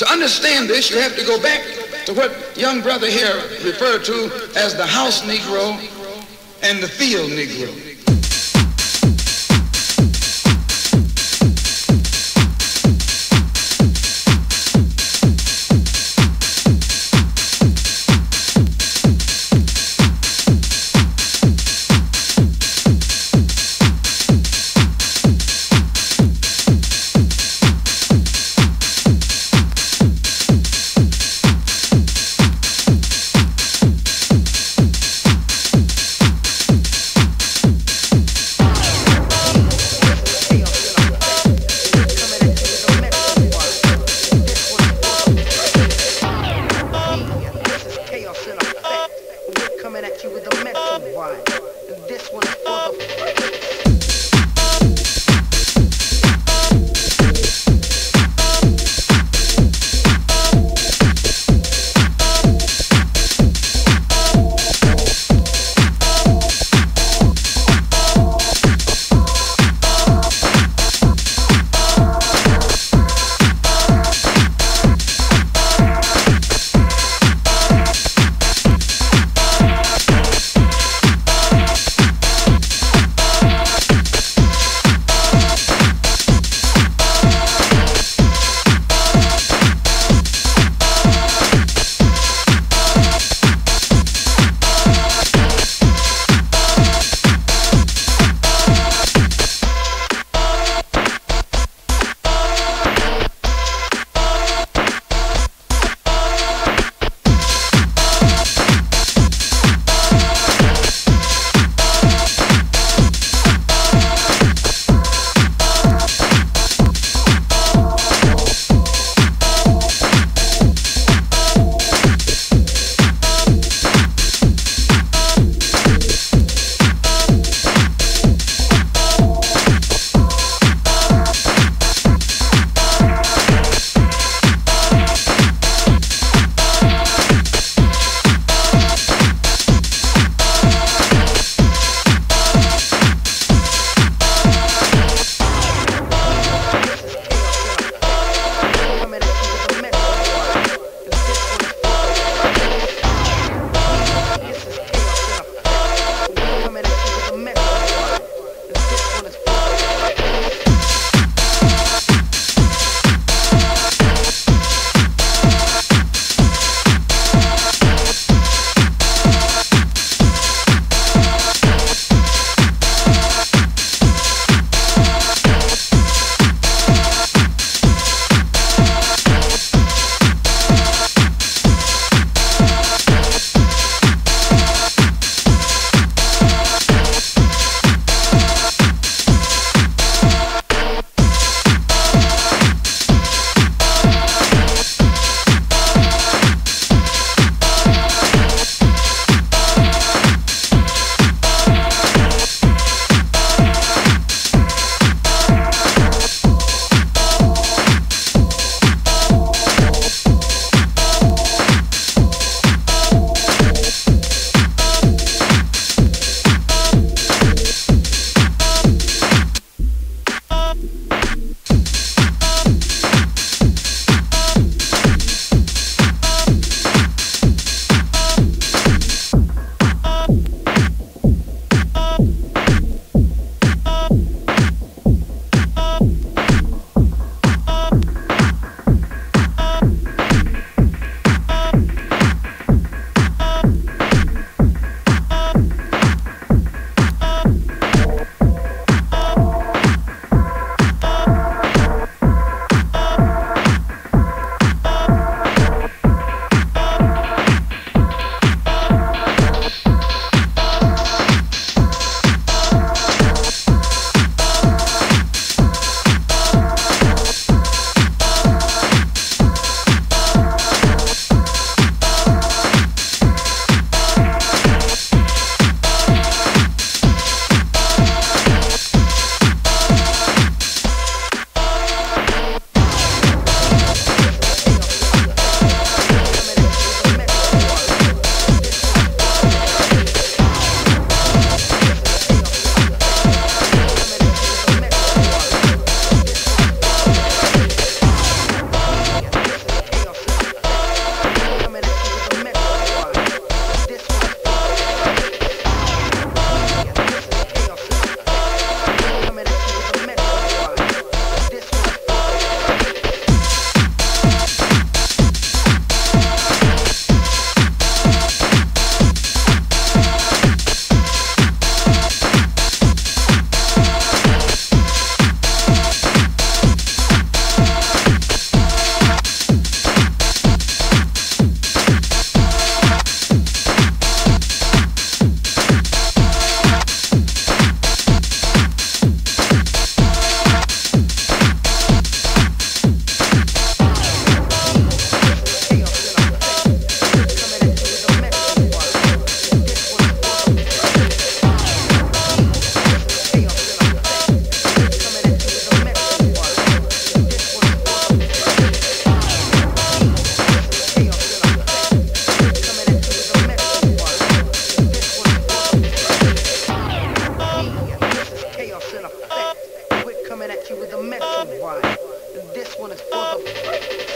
To understand this, you have to go back to what young brother here referred to as the house Negro and the field Negro. you with a metal wire. And this one is for the...